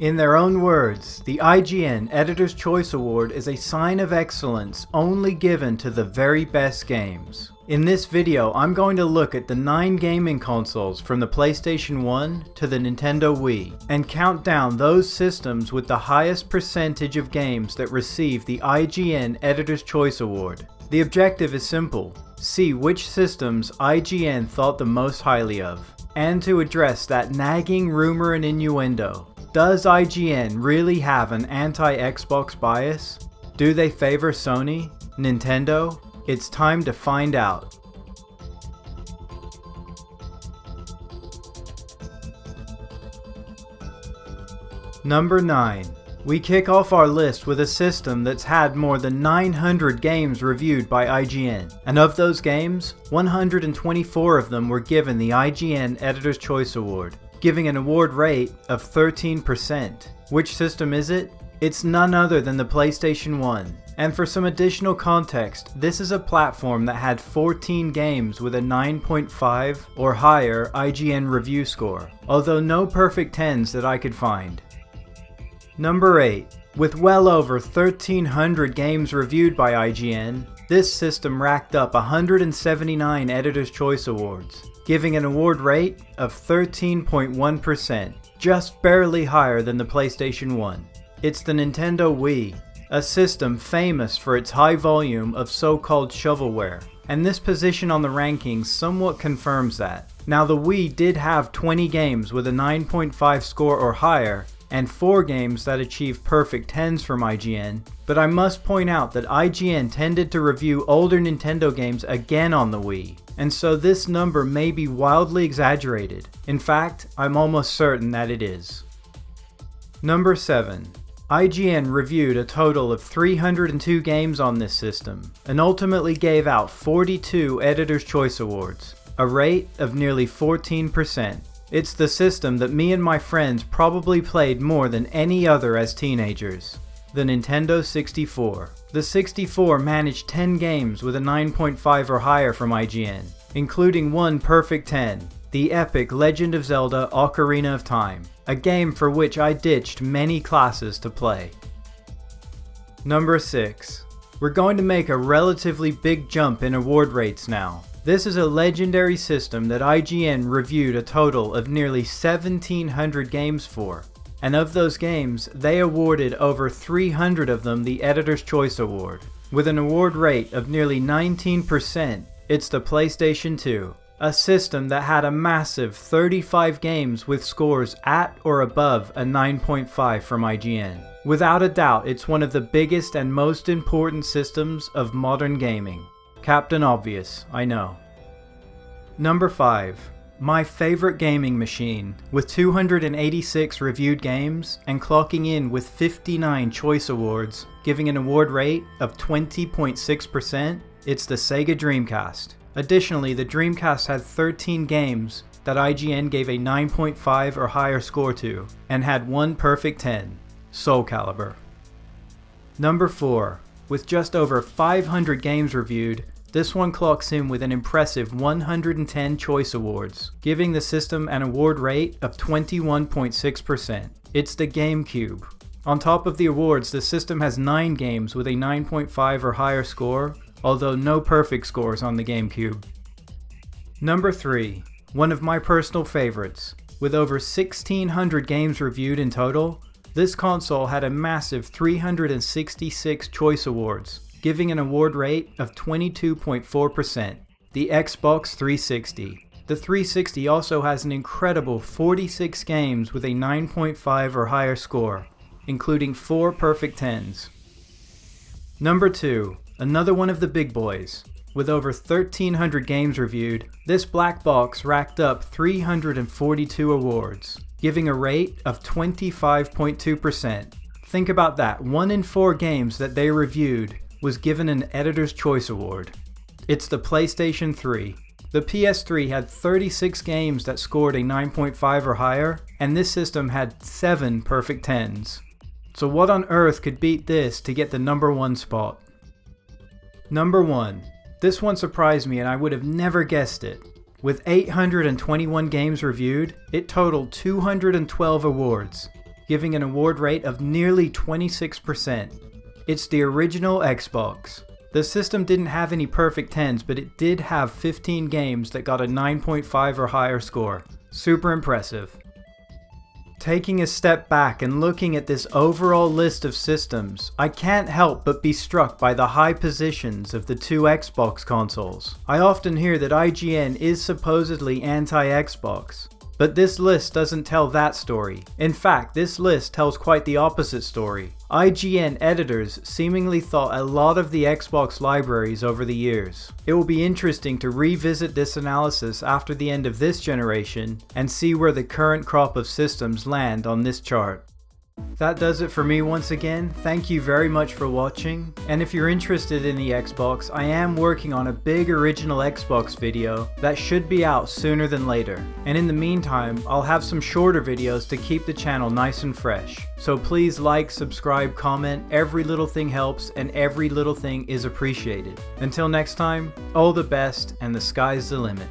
In their own words, the IGN Editor's Choice Award is a sign of excellence only given to the very best games. In this video, I'm going to look at the 9 gaming consoles from the PlayStation 1 to the Nintendo Wii, and count down those systems with the highest percentage of games that receive the IGN Editor's Choice Award. The objective is simple, see which systems IGN thought the most highly of, and to address that nagging rumor and innuendo. Does IGN really have an anti-Xbox bias? Do they favor Sony? Nintendo? It's time to find out. Number 9. We kick off our list with a system that's had more than 900 games reviewed by IGN, and of those games, 124 of them were given the IGN Editor's Choice Award, giving an award rate of 13%. Which system is it? It's none other than the PlayStation 1. And for some additional context, this is a platform that had 14 games with a 9.5 or higher IGN review score, although no perfect 10s that I could find. Number 8. With well over 1300 games reviewed by IGN, this system racked up 179 Editor's Choice Awards, giving an award rate of 13.1%, just barely higher than the PlayStation 1. It's the Nintendo Wii, a system famous for its high volume of so-called shovelware, and this position on the rankings somewhat confirms that. Now the Wii did have 20 games with a 9.5 score or higher, and 4 games that achieved perfect 10s from IGN, but I must point out that IGN tended to review older Nintendo games again on the Wii, and so this number may be wildly exaggerated. In fact, I'm almost certain that it is. Number 7. IGN reviewed a total of 302 games on this system, and ultimately gave out 42 Editor's Choice Awards, a rate of nearly 14%. It's the system that me and my friends probably played more than any other as teenagers. The Nintendo 64. The 64 managed 10 games with a 9.5 or higher from IGN, including one perfect 10, the epic Legend of Zelda Ocarina of Time, a game for which I ditched many classes to play. Number 6. We're going to make a relatively big jump in award rates now. This is a legendary system that IGN reviewed a total of nearly 1700 games for, and of those games, they awarded over 300 of them the Editor's Choice Award. With an award rate of nearly 19%, it's the PlayStation 2 a system that had a massive 35 games with scores at or above a 9.5 from IGN. Without a doubt, it's one of the biggest and most important systems of modern gaming. Captain Obvious, I know. Number 5. My favorite gaming machine, with 286 reviewed games and clocking in with 59 choice awards, giving an award rate of 20.6%, it's the Sega Dreamcast. Additionally, the Dreamcast had 13 games that IGN gave a 9.5 or higher score to, and had one perfect 10, Soul Calibur. Number 4. With just over 500 games reviewed, this one clocks in with an impressive 110 choice awards, giving the system an award rate of 21.6%. It's the GameCube. On top of the awards, the system has 9 games with a 9.5 or higher score, although no perfect scores on the GameCube. Number 3. One of my personal favorites. With over 1600 games reviewed in total, this console had a massive 366 choice awards, giving an award rate of 22.4%, the Xbox 360. The 360 also has an incredible 46 games with a 9.5 or higher score, including 4 perfect 10s. Number 2. Another one of the big boys. With over 1300 games reviewed, this black box racked up 342 awards, giving a rate of 25.2%. Think about that, 1 in 4 games that they reviewed was given an Editor's Choice Award. It's the PlayStation 3. The PS3 had 36 games that scored a 9.5 or higher, and this system had 7 perfect 10s. So what on earth could beat this to get the number 1 spot? Number 1. This one surprised me and I would have never guessed it. With 821 games reviewed, it totaled 212 awards, giving an award rate of nearly 26%. It's the original Xbox. The system didn't have any perfect 10s, but it did have 15 games that got a 9.5 or higher score. Super impressive. Taking a step back and looking at this overall list of systems, I can't help but be struck by the high positions of the two Xbox consoles. I often hear that IGN is supposedly anti-Xbox, but this list doesn't tell that story. In fact, this list tells quite the opposite story. IGN editors seemingly thought a lot of the Xbox libraries over the years. It will be interesting to revisit this analysis after the end of this generation and see where the current crop of systems land on this chart. That does it for me once again. Thank you very much for watching. And if you're interested in the Xbox, I am working on a big original Xbox video that should be out sooner than later. And in the meantime, I'll have some shorter videos to keep the channel nice and fresh. So please like, subscribe, comment, every little thing helps and every little thing is appreciated. Until next time, all the best and the sky's the limit.